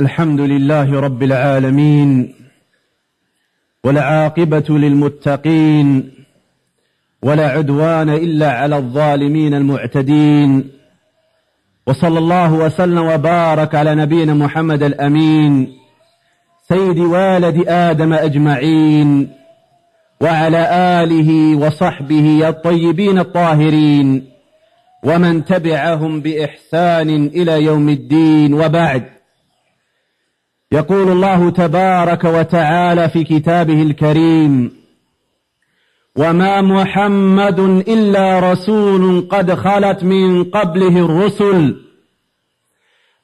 الحمد لله رب العالمين والعاقبة للمتقين ولا عدوان إلا على الظالمين المعتدين وصلى الله وسلم وبارك على نبينا محمد الأمين سيد والد آدم أجمعين وعلى آله وصحبه الطيبين الطاهرين ومن تبعهم بإحسان إلى يوم الدين وبعد يقول الله تبارك وتعالى في كتابه الكريم وما محمد إلا رسول قد خلت من قبله الرسل.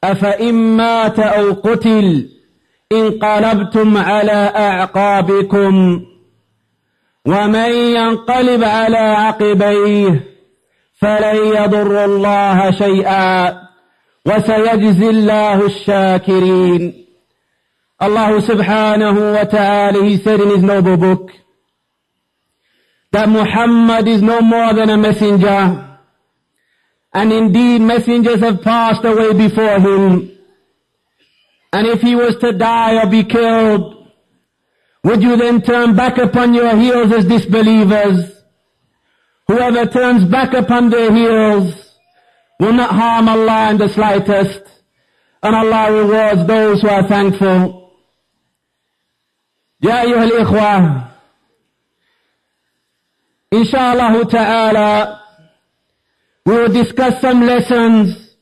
أفإن مات أو قتل انقلبتم على أعقابكم. ومن ينقلب على عقبيه فلن يضر الله شيئا وسيجزي الله الشاكرين. Allah subhanahu wa ta'ala, he said in his noble book, that Muhammad is no more than a messenger. And indeed messengers have passed away before him. And if he was to die or be killed, would you then turn back upon your heels as disbelievers? Whoever turns back upon their heels will not harm Allah in the slightest. And Allah rewards those who are thankful. يا أيها الإخوة إن شاء الله تعالى we will discuss some lessons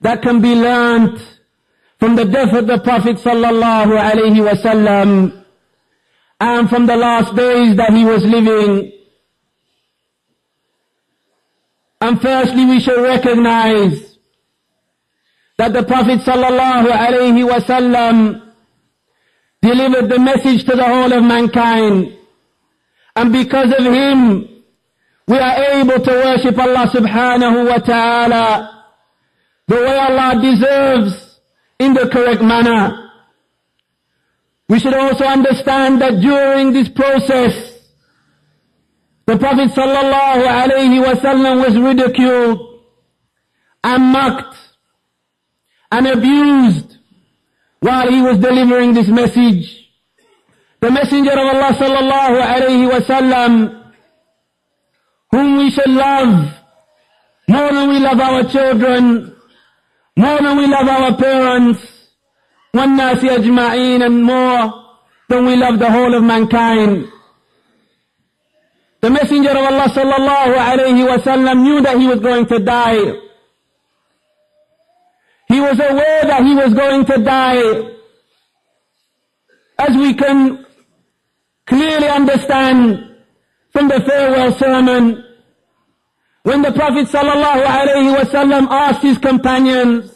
that can be learnt from the death of the Prophet sallallahu alaihi wasallam and from the last days that he was living. And firstly we should recognize that the Prophet sallallahu alaihi wasallam delivered the message to the whole of mankind. And because of him, we are able to worship Allah subhanahu wa ta'ala the way Allah deserves in the correct manner. We should also understand that during this process, the Prophet sallallahu alayhi wasallam was ridiculed and mocked and abused while he was delivering this message. The Messenger of Allah sallallahu alayhi wasallam, whom we should love more than we love our children, more than we love our parents, وَالنَّاسِ أَجْمَعِينَ and more than we love the whole of mankind. The Messenger of Allah sallallahu alayhi wasallam knew that he was going to die. He was aware that he was going to die. As we can clearly understand from the farewell sermon, when the Prophet sallallahu alaihi wasallam asked his companions,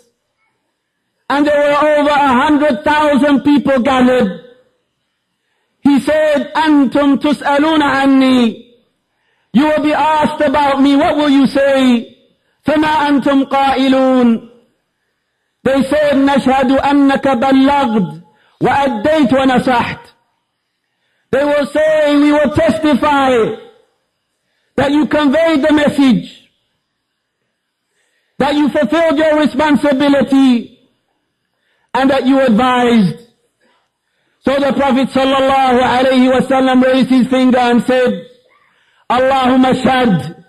and there were over a hundred thousand people gathered, he said, Antum tus'aluna anni. You will be asked about me. What will you say? فما أنتم قائلون They said, نشهد أنك بلغت وأديت ونصحت. They will say, we will testify that you conveyed the message, that you fulfilled your responsibility, and that you advised. So the Prophet sallallahu alayhi wasallam raised his finger and said, Allahumma shad.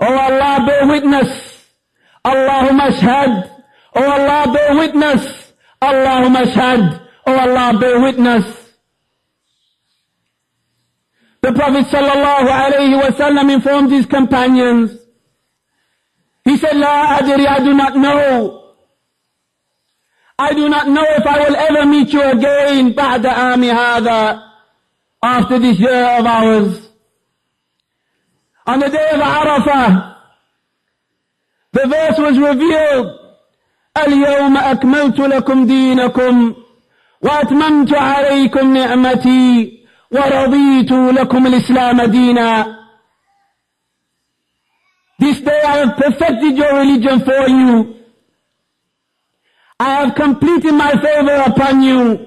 Oh Allah bear witness. Allahumma shad. Oh Allah bear witness. Allahumma shad. Oh Allah bear witness. The Prophet sallallahu alayhi wasallam informed his companions. He said, La adri, I do not know. I do not know if I will ever meet you again بعد عام هذا after this year of ours. On the day of Arafah, the verse was revealed. اليوم أكملت لكم دينكم وأتممت عليكم نعمتي ورضيت لكم الإسلام دينا This day I have perfected your religion for you. I have completed my favor upon you.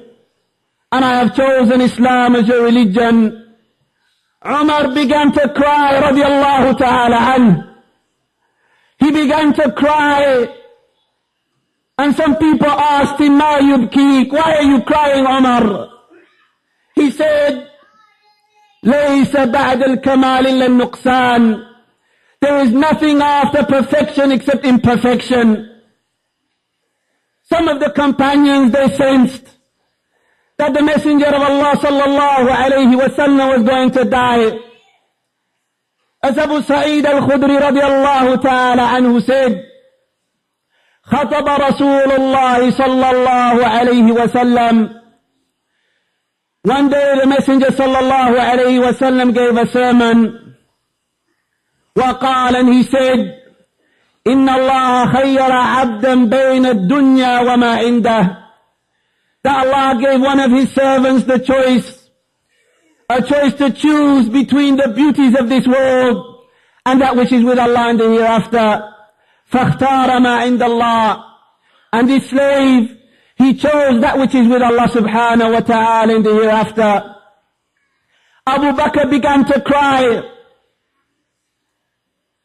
And I have chosen Islam as your religion. Umar began to cry radiallahu ta'ala anhu. He began to cry And some people asked him, Ma yubkik, why are you crying, Omar? He said, ليس بعد الكمال إلا النقصان. There is nothing after perfection except imperfection. Some of the companions, they sensed that the Messenger of Allah sallallahu alayhi wasallam was going to die. As Abu Sa'id al-Khudri radiallahu ta'ala anhu said, خطب رسول الله صلى الله عليه وسلم One day the Messenger صلى الله عليه وسلم gave a sermon وقال and he said إن الله خير عبدا بين الدنيا وما عنده that Allah gave one of his servants the choice a choice to choose between the beauties of this world and that which is with Allah in the hereafter فاختار ما عند الله and his slave he chose that which is with Allah subhanahu wa ta'ala in the hereafter Abu Bakr began to cry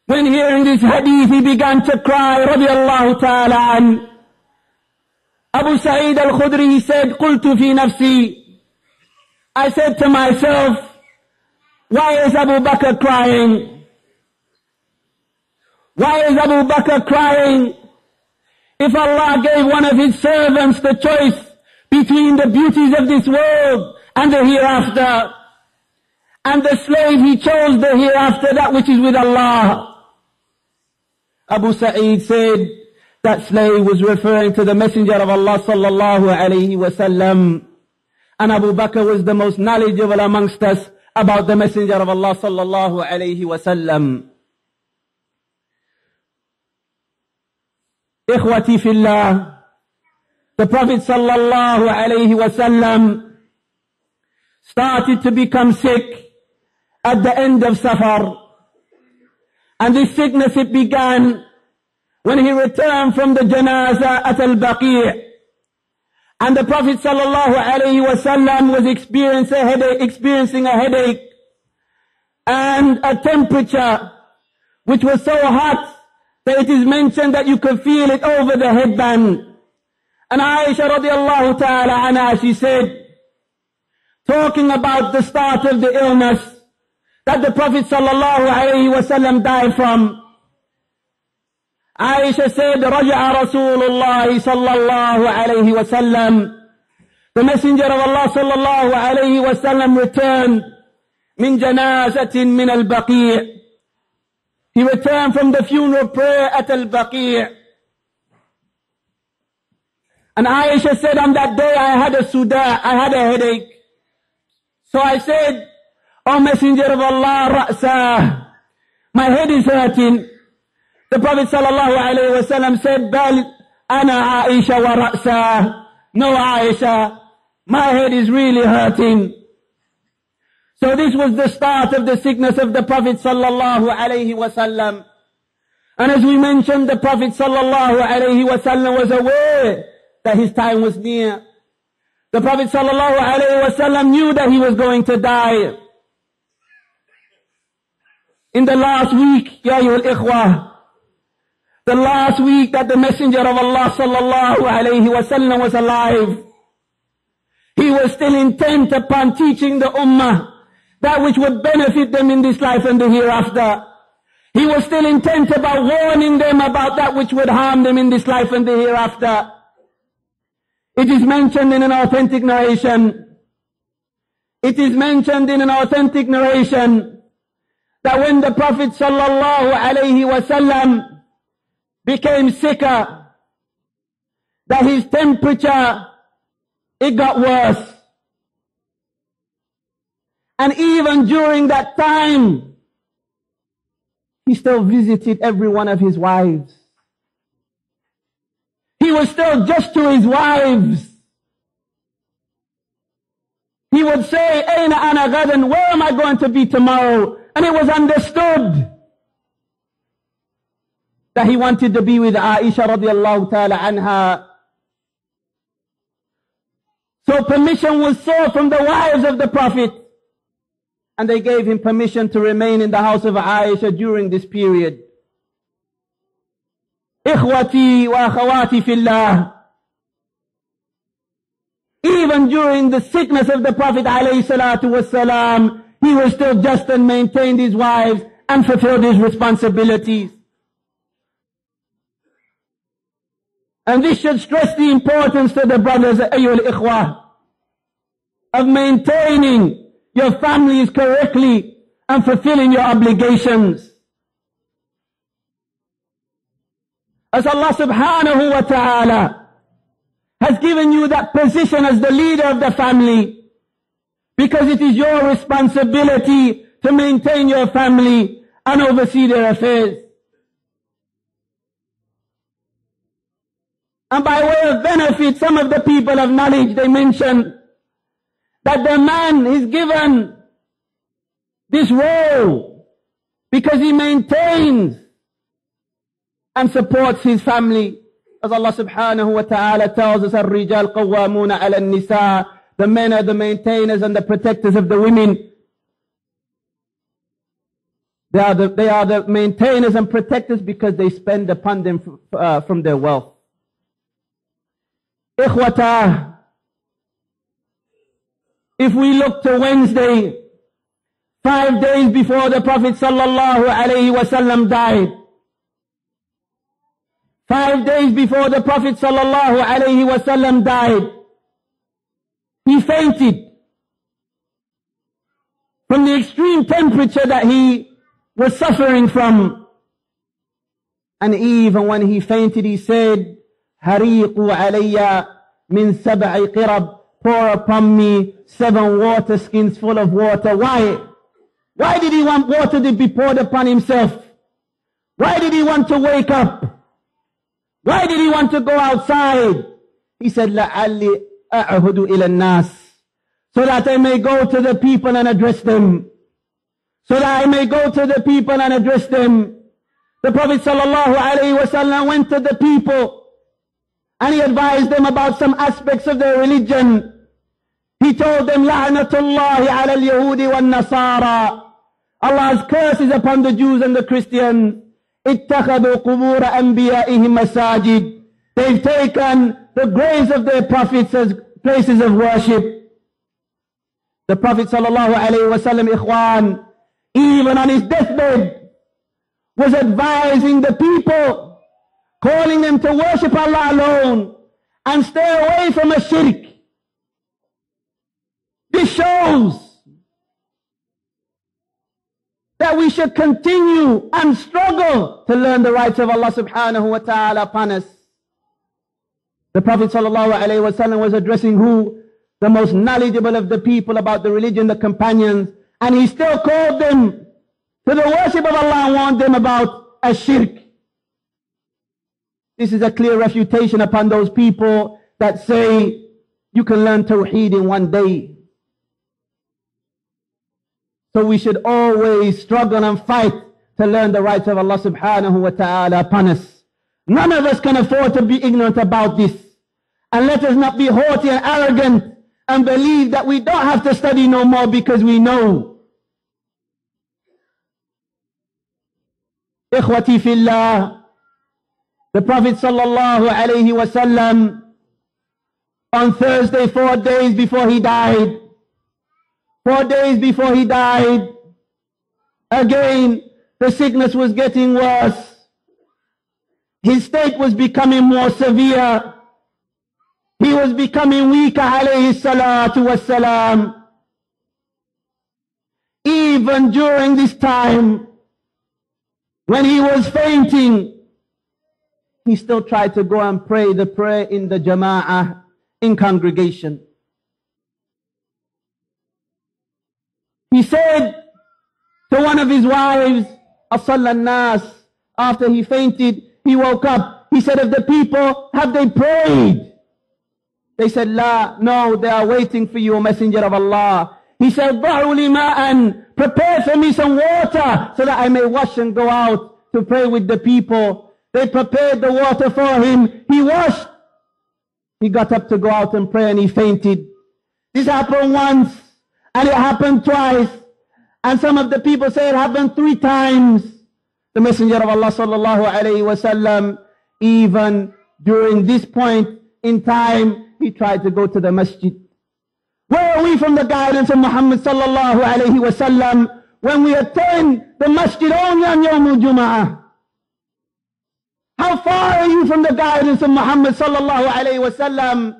when hearing this hadith he began to cry radiallahu ta'ala an Abu Sa'id al-Khudri he said قلت في نفسي I said to myself why is Abu Bakr crying Why is Abu Bakr crying? If Allah gave one of his servants the choice between the beauties of this world and the hereafter, and the slave he chose the hereafter, that which is with Allah. Abu Sa'id said, that slave was referring to the messenger of Allah sallallahu alayhi wasallam. And Abu Bakr was the most knowledgeable amongst us about the messenger of Allah sallallahu alayhi wasallam. Ikhwati fillah, the Prophet sallallahu alayhi wasallam started to become sick at the end of Safar. And this sickness it began when he returned from the janazah at al-Baqi' and the Prophet sallallahu alayhi wasallam was experiencing a headache, experiencing a headache and a temperature which was so hot that it is mentioned that you could feel it over the headband. And Aisha radiallahu ta'ala anha, she said, talking about the start of the illness that the Prophet sallallahu alayhi wasallam died from. Aisha said, رجع رسول الله صلى الله عليه وسلم The Messenger of Allah صلى الله عليه وسلم returned من جنازة من البقيع he returned from the funeral prayer at Al-Baqi' and Aisha said on that day I had a suda, I had a headache. So I said, O Messenger of Allah, Ra'sa, my head is hurting. The Prophet sallallahu said, Bal ana Aisha wa Ra'sa. No Aisha, my head is really hurting. So this was the start of the sickness of the Prophet sallallahu alaihi wasallam. And as we mentioned, the Prophet sallallahu alaihi wasallam was aware that his time was near. The Prophet sallallahu alaihi wasallam knew that he was going to die. In the last week, ya ikhwah, the last week that the Messenger of Allah sallallahu alaihi wasallam was alive, he was still intent upon teaching the ummah that which would benefit them in this life and the hereafter. He was still intent about warning them about that which would harm them in this life and the hereafter. It is mentioned in an authentic narration. It is mentioned in an authentic narration that when the Prophet sallallahu alaihi wasallam became sicker, that his temperature, it got worse. And even during that time, he still visited every one of his wives. He was still just to his wives. He would say, Aina ana gadan, where am I going to be tomorrow? And it was understood that he wanted to be with Aisha radiallahu ta'ala anha. So permission was sought from the wives of the Prophet and they gave him permission to remain in the house of Aisha during this period. إخوتي وأخواتي في الله even during the sickness of the Prophet ﷺ, he was still just and maintained his wives and fulfilled his responsibilities. And this should stress the importance to the brothers, ayyul ikhwah, of maintaining your families correctly and fulfilling your obligations. As Allah subhanahu wa ta'ala has given you that position as the leader of the family because it is your responsibility to maintain your family and oversee their affairs. And by way of benefit, some of the people of knowledge, they mention that the man is given this role because he maintains and supports his family. As Allah subhanahu wa ta'ala tells us, الرجال قوامون على النساء The men are the maintainers and the protectors of the women. They are the, they are the maintainers and protectors because they spend upon them uh, from their wealth. Ikhwata, if we look to Wednesday, five days before the Prophet sallallahu alaihi wasallam died, five days before the Prophet sallallahu alaihi wasallam died, he fainted from the extreme temperature that he was suffering from. And even when he fainted, he said, "Hariqu alayya min sab'i qirab." pour upon me seven water skins full of water. Why? Why did he want water to be poured upon himself? Why did he want to wake up? Why did he want to go outside? He said, لَعَلِّ أَعْهُدُ إِلَى النَّاسِ So that I may go to the people and address them. So that I may go to the people and address them. The Prophet sallallahu alaihi wasallam went to the people and he advised them about some aspects of their religion. He told them, La'natullahi ala al-Yahudi wal-Nasara. Allah's curse is upon the Jews and the Christians. اتخذوا قبور أنبيائهم مساجد. They've taken the graves of their prophets as places of worship. The Prophet sallallahu alayhi wasallam, ikhwan, even on his deathbed, was advising the people calling them to worship Allah alone and stay away from a shirk. This shows that we should continue and struggle to learn the rights of Allah subhanahu wa ta'ala upon us. The Prophet sallallahu alayhi wasallam was addressing who? The most knowledgeable of the people about the religion, the companions. And he still called them to the worship of Allah and warned them about a shirk. This is a clear refutation upon those people that say you can learn Tawheed in one day. So we should always struggle and fight to learn the rights of Allah subhanahu wa ta'ala upon us. None of us can afford to be ignorant about this. And let us not be haughty and arrogant and believe that we don't have to study no more because we know. Ikhwati fillah, the Prophet sallallahu wasallam on Thursday, four days before he died, four days before he died, again, the sickness was getting worse. His state was becoming more severe. He was becoming weaker, alayhi salatu wasalam. Even during this time, when he was fainting, he still tried to go and pray the prayer in the jama'ah, in congregation. He said to one of his wives, Asalla nas, after he fainted, he woke up. He said, of the people, have they prayed? They said, La, no, they are waiting for you, O Messenger of Allah. He said, ma'an, prepare for me some water so that I may wash and go out to pray with the people. They prepared the water for him. He washed. He got up to go out and pray and he fainted. This happened once and it happened twice. And some of the people say it happened three times. The Messenger of Allah sallallahu alayhi wasallam, even during this point in time, he tried to go to the masjid. Where are we from the guidance of Muhammad sallallahu alayhi wasallam when we attend the masjid only on Yawm Jum'ah? How far are you from the guidance of Muhammad sallallahu alayhi wasallam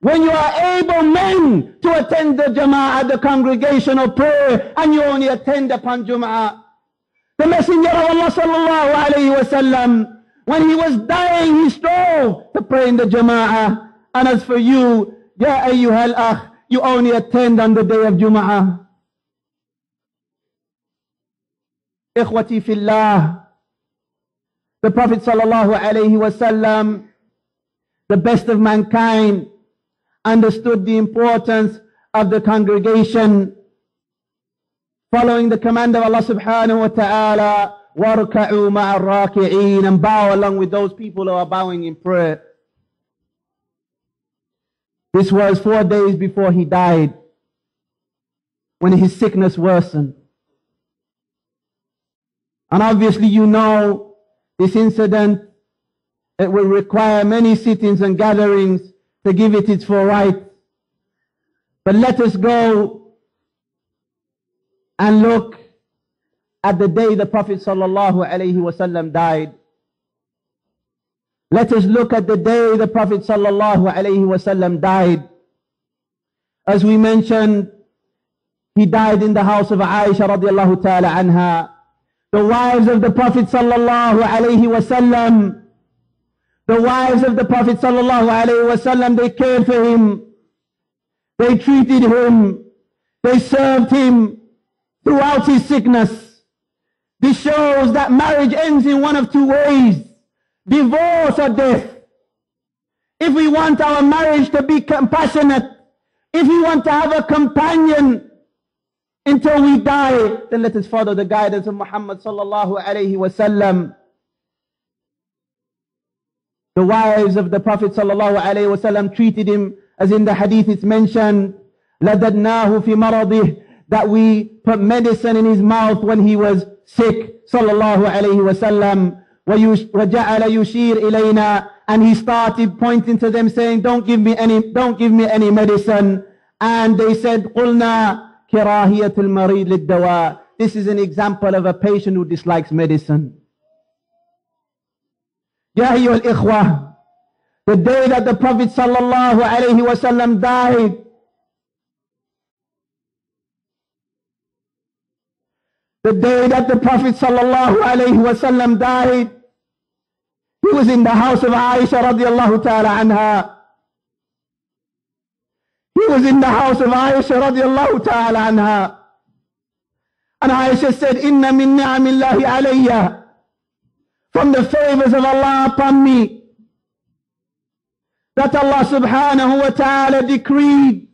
when you are able men to attend the Jama'ah, the congregation of prayer, and you only attend upon Jum'ah? The Messenger of Allah sallallahu alayhi wasallam, when he was dying, he strove to pray in the Jama'ah. And as for you, Ya ayyuhal akh, you only attend on the day of Jum'ah. Ikhwati fillah The Prophet sallallahu alayhi wasallam, the best of mankind, understood the importance of the congregation following the command of Allah subhanahu wa ta'ala, وَارْكَعُوا مَعَ الرَّاكِعِينَ and bow along with those people who are bowing in prayer. This was four days before he died, when his sickness worsened. And obviously you know this incident, it will require many sittings and gatherings to give it its full right. But let us go and look at the day the Prophet wasallam died. Let us look at the day the Prophet wasallam died. As we mentioned, he died in the house of Aisha radiallahu ta'ala anha. The wives of the Prophet sallallahu alaihi wasallam, the wives of the Prophet sallallahu alaihi wasallam, they cared for him. They treated him. They served him throughout his sickness. This shows that marriage ends in one of two ways. Divorce or death. If we want our marriage to be compassionate, if we want to have a companion until we die, then let us follow the guidance of Muhammad sallallahu alayhi wasallam. The wives of the Prophet sallallahu alayhi wasallam treated him as in the hadith it's mentioned, لَدَدْنَاهُ فِي مَرَضِهِ that we put medicine in his mouth when he was sick sallallahu alayhi wasallam وجعل يشير إلينا and he started pointing to them saying don't give me any don't give me any medicine and they said قلنا كراهية المريض للدواء this is an example of a patient who dislikes medicine يا أيها الإخوة the day that the Prophet sallallahu alayhi wasallam died The day that the Prophet sallallahu alayhi wasallam died, he was in the house of Aisha radiallahu ta'ala anha. He was in the house of Aisha radiallahu ta'ala anha. And Aisha said, Inna min ni'amillahi alayya. From the favors of Allah upon me. That Allah subhanahu wa ta'ala decreed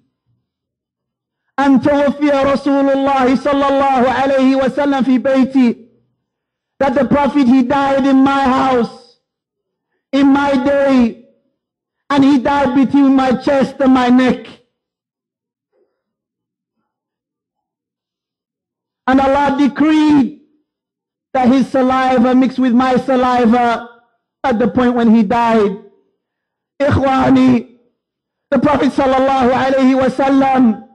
أن توفي رسول الله صلى الله عليه وسلم في بيتي that the prophet he died in my house in my day and he died between my chest and my neck And Allah decreed that his saliva mixed with my saliva at the point when he died Ikhwani the Prophet sallallahu alayhi wasallam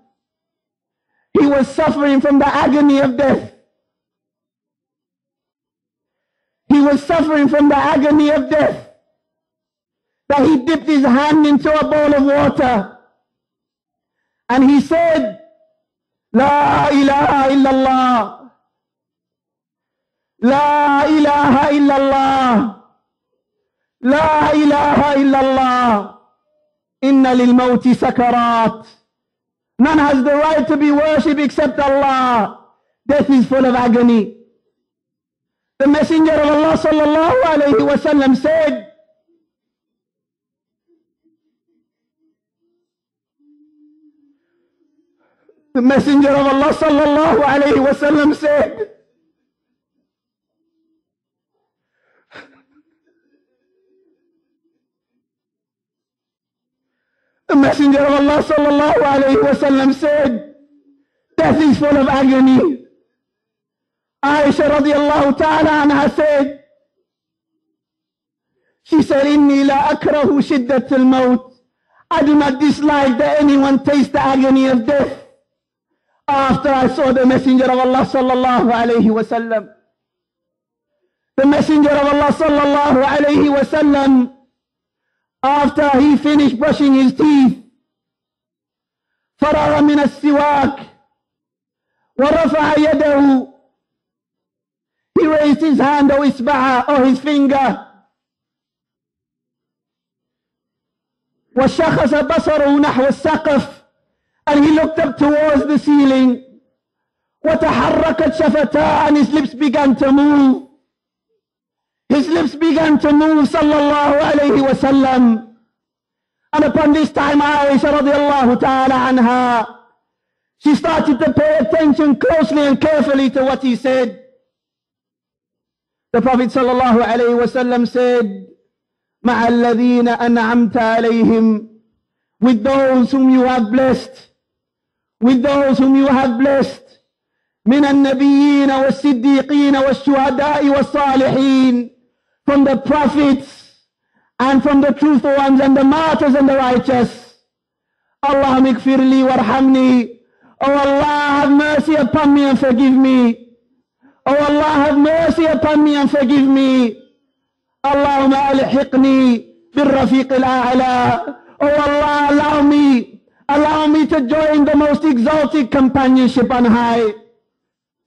he was suffering from the agony of death. He was suffering from the agony of death. That he dipped his hand into a bowl of water. And he said, La ilaha illallah. La ilaha illallah. La ilaha illallah. Inna lil mawti sakarat. None has the right to be worshipped except Allah. Death is full of agony. The Messenger of Allah sallallahu alayhi wasallam said, The Messenger of Allah sallallahu alayhi wasallam said, The Messenger of Allah sallallahu alayhi wasallam said, death is full of agony. Aisha radiallahu ta'ala anha said, She said, Inni la akrahu shiddat al-maut. I do not dislike that anyone taste the agony of death After I saw the Messenger of Allah sallallahu alayhi wasallam. The Messenger of Allah sallallahu alayhi wasallam, after he finished brushing his teeth, فرغ من السواك ورفع يده he raised his hand or إصبعه or his finger وشخص بصره نحو السقف and he looked up towards the ceiling وتحركت شفتاه and his lips began to move his lips began to move صلى الله عليه وسلم and upon this time Aisha radiallahu ta'ala anha she started to pay attention closely and carefully to what he said the Prophet صلى الله عليه وسلم said مع الذين أنعمت عليهم with those whom you have blessed with those whom you have blessed من النبيين والصديقين والشهداء والصالحين from the prophets and from the truthful ones and the martyrs and the righteous Allah اغفر warhamni Oh Allah have mercy upon me and forgive me Oh Allah have mercy upon me and forgive me اللهم ألحقني بالرفيق الأعلى Oh Allah allow me allow me to join the most exalted companionship on high.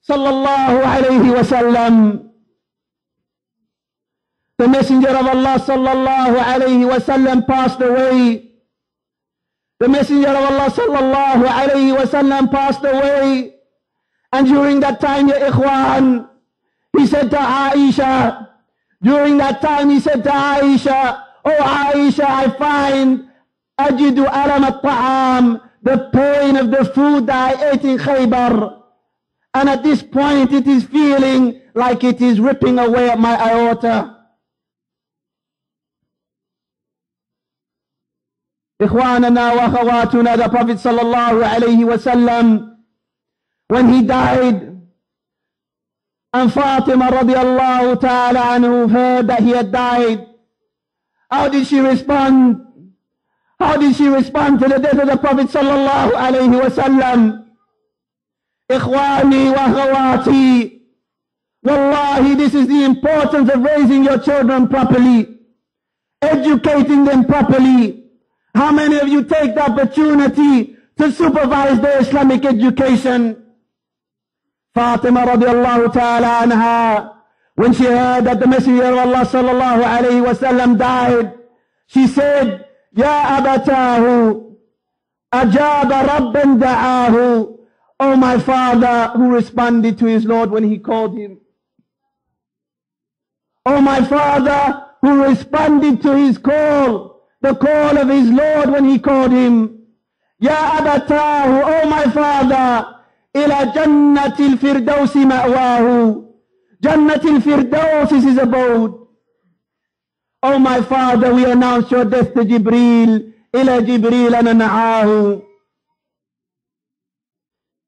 Sallallahu alayhi wasallam the messenger of Allah sallallahu alayhi wasallam passed away. The messenger of Allah sallallahu alayhi wasallam passed away. And during that time ya ikhwan he said to Aisha during that time he said to Aisha, Oh Aisha, I find ajidu alam at-ta'am, the pain of the food that I ate in Khaybar. And at this point it is feeling like it is ripping away at my aorta. إخواننا وأخواتنا the Prophet sallallahu alayhi wasallam when he died and Fatima radiallahu ta'ala anhu heard that he had died. How did she respond? How did she respond to the death of the Prophet sallallahu alayhi wasallam? Ikhwani wa khawati. Wallahi, this is the importance of raising your children properly. Educating them properly. How many of you take the opportunity to supervise their Islamic education? Fatima radiallahu ta'ala anha, when she heard that the Messenger of Allah sallallahu alayhi wasallam died, she said, Ya abatahu, ajaba. Oh my father who responded to his Lord when he called him. Oh my father who responded to his call, the call of his Lord when he called him. Ya abatahu, oh my father, ila jannatil firdausi ma'wahu. Jannatil firdaus is his abode. Oh my father we announce your death to Jibril إلى جبريل ننعاه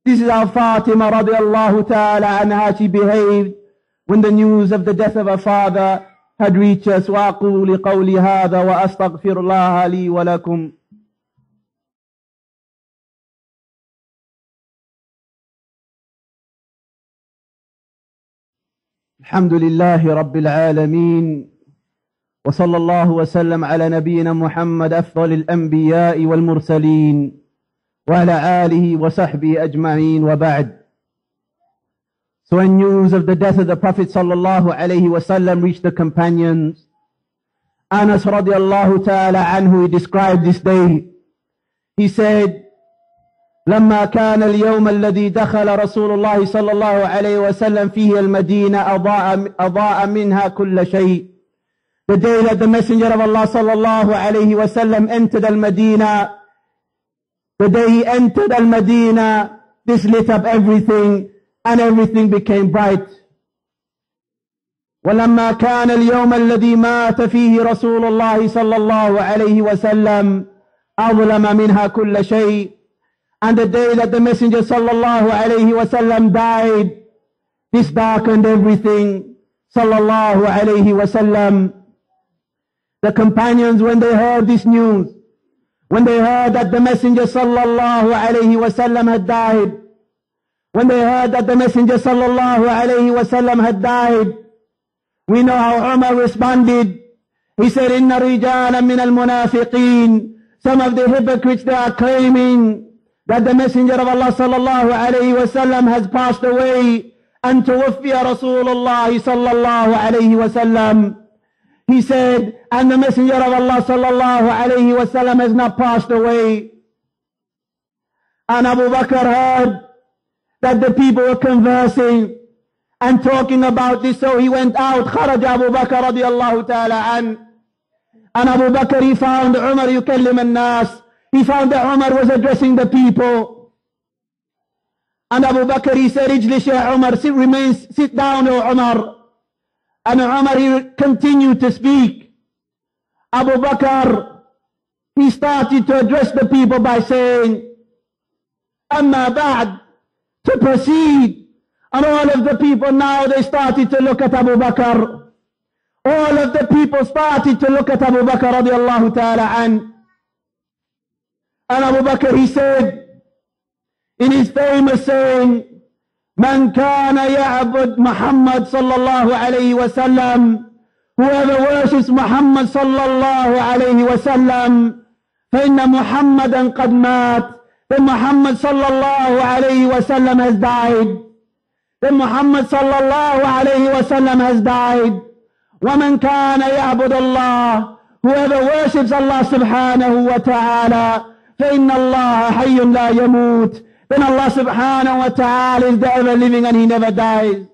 This is how Fatima radiallahu ta'ala anha she behaved when the news of the death of her father had reached us وأقول قولي هذا وأستغفر الله لي ولكم الحمد لله رب العالمين وصلى الله وسلم على نبينا محمد أفضل الأنبياء والمرسلين وعلى آله وصحبه أجمعين وبعد So when news of the death of the Prophet sallallahu alayhi wasallam reached the companions, Anas radiallahu ta'ala anhu, he described this day. He said, لما كان اليوم الذي دخل رسول الله صلى الله عليه وسلم فيه المدينة أضاء, أضاء منها كل شيء The day that the messenger of Allah صلى الله عليه وسلم entered al-Medina The day he entered al-Medina This lit up everything and everything became bright ولما كان اليوم الذي مات فيه رسول الله صلى الله عليه وسلم أظلم منها كل شيء And the day that the Messenger sallallahu alayhi wasallam died, this darkened everything. Sallallahu alayhi wasallam. the companions, when they heard this news, when they heard that the Messenger sallallahu alayhi wasallam had died, when they heard that the Messenger sallallahu alayhi wasallam had died, we know how Umar responded. He said, Inna rijalan min al-munafiqeen. Some of the hypocrites, they are claiming that the Messenger of Allah sallallahu alayhi wasallam has passed away and tuwaffiya Rasulullah sallallahu alayhi wasallam. He said, and the Messenger of Allah sallallahu alayhi wasallam has not passed away. And Abu Bakr heard that the people were conversing and talking about this, so he went out. خرج Abu Bakr radiallahu ta'ala an. And Abu Bakr, he found Umar yukallim al-nas. He found that Umar was addressing the people. And Abu Bakr, he said, Ijlis ya Umar, sit, remain, sit down, O Umar. And Umar, he continued to speak. Abu Bakr, he started to address the people by saying, Amma ba'd, to proceed. And all of the people now, they started to look at Abu Bakr. All of the people started to look at Abu Bakr radiallahu ta'ala an. And Abu Bakr, he said, in his famous saying, من كان يعبد محمد صلى الله عليه وسلم whoever worships Muhammad صلى الله عليه وسلم فإن محمدا قد مات Muhammad صلى الله عليه وسلم has died Muhammad صلى الله عليه وسلم has died. ومن كان يعبد الله whoever worships Allah سبحانه وتعالى فإن الله حي لا يموت. Then Allah subhanahu wa ta'ala is the ever living and he never dies.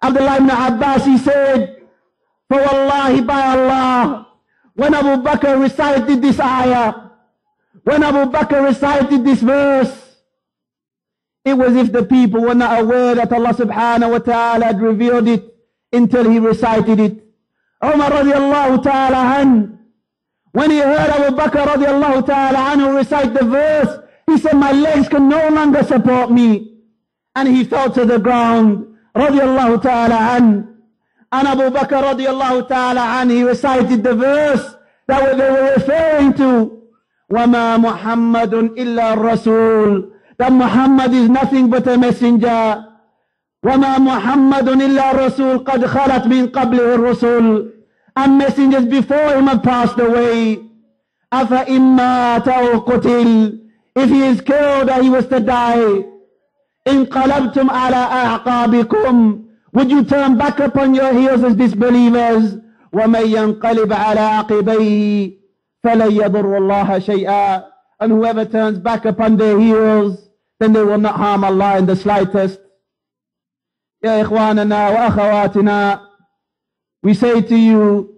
Abdullah ibn Abbas, he said, for Wallahi by Allah, when Abu Bakr recited this ayah, when Abu Bakr recited this verse, it was if the people were not aware that Allah subhanahu wa ta'ala had revealed it until he recited it. Umar radiallahu ta'ala when he heard Abu Bakr radiallahu ta'ala anhu recite the verse, he said, my legs can no longer support me. And he fell to the ground. Radiallahu ta'ala an. And Abu Bakr radiallahu ta'ala an, he recited the verse that they were referring to. وَمَا مُحَمَّدٌ إِلَّا الرَّسُولُ That Muhammad is nothing but a messenger. وَمَا مُحَمَّدٌ إِلَّا الرَّسُولُ قَدْ خَلَتْ مِنْ قَبْلِهِ الرُّسُولُ And messengers before him have passed away. أَفَإِمَّا مَاتَ أَوْ قُتِلَ if he is killed or he was to die, انقلبتم على أعقابكم Would you turn back upon your heels as disbelievers? ومن ينقلب على عقبيه فلن يضر الله شيئا And whoever turns back upon their heels, then they will not harm Allah in the slightest. يا إخواننا وأخواتنا We say to you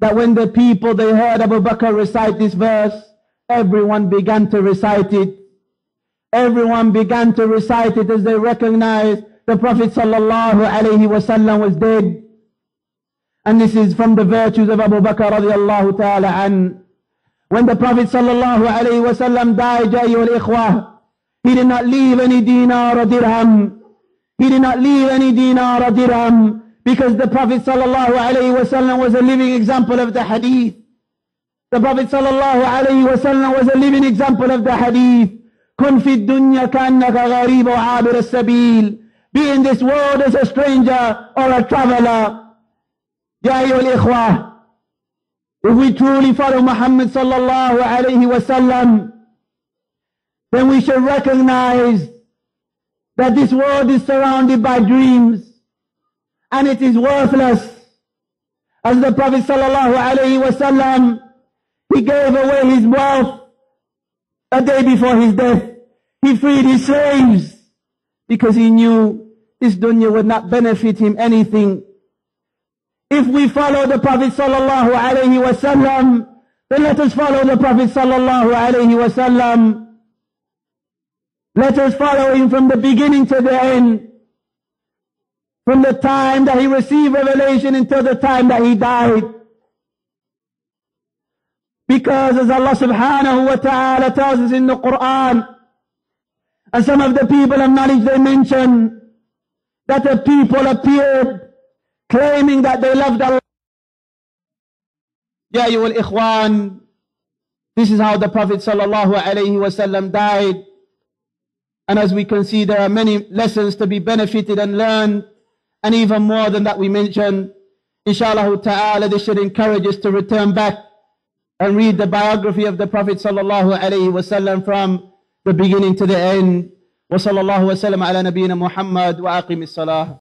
that when the people they heard Abu Bakr recite this verse, Everyone began to recite it. Everyone began to recite it as they recognized the Prophet sallallahu alaihi wasallam was dead. And this is from the virtues of Abu Bakr radiallahu ta'ala an. When the Prophet sallallahu alaihi wasallam died, ayyuhal ikhwah, he did not leave any dinar or dirham. He did not leave any dinar or dirham because the Prophet sallallahu alaihi wasallam was a living example of the hadith. The Prophet sallallahu alayhi wasallam was a living example of the hadith. كن في الدنيا كأنك غريب وعابر السبيل. Be in this world as a stranger or a traveler. يا أيها الإخوة If we truly follow Muhammad sallallahu alayhi wasallam, then we should recognize that this world is surrounded by dreams and it is worthless. As the Prophet sallallahu alayhi wasallam he gave away his wealth a day before his death. He freed his slaves because he knew this dunya would not benefit him anything. If we follow the Prophet sallallahu alaihi wasallam, then let us follow the Prophet sallallahu alaihi wasallam. Let us follow him from the beginning to the end. From the time that he received revelation until the time that he died. Because as Allah subhanahu wa ta'ala tells us in the Quran, and some of the people of knowledge they mention that the people appeared claiming that they loved Allah Ya ayyuhal ikhwan, this is how the Prophet sallallahu alayhi wasallam died. And as we can see, there are many lessons to be benefited and learned, and even more than that we mentioned. Inshallah ta'ala, this should encourage us to return back and read the biography of the Prophet sallallahu alayhi wasallam from the beginning to the end. وصلى الله وسلم على نبينا محمد وأقم الصلاة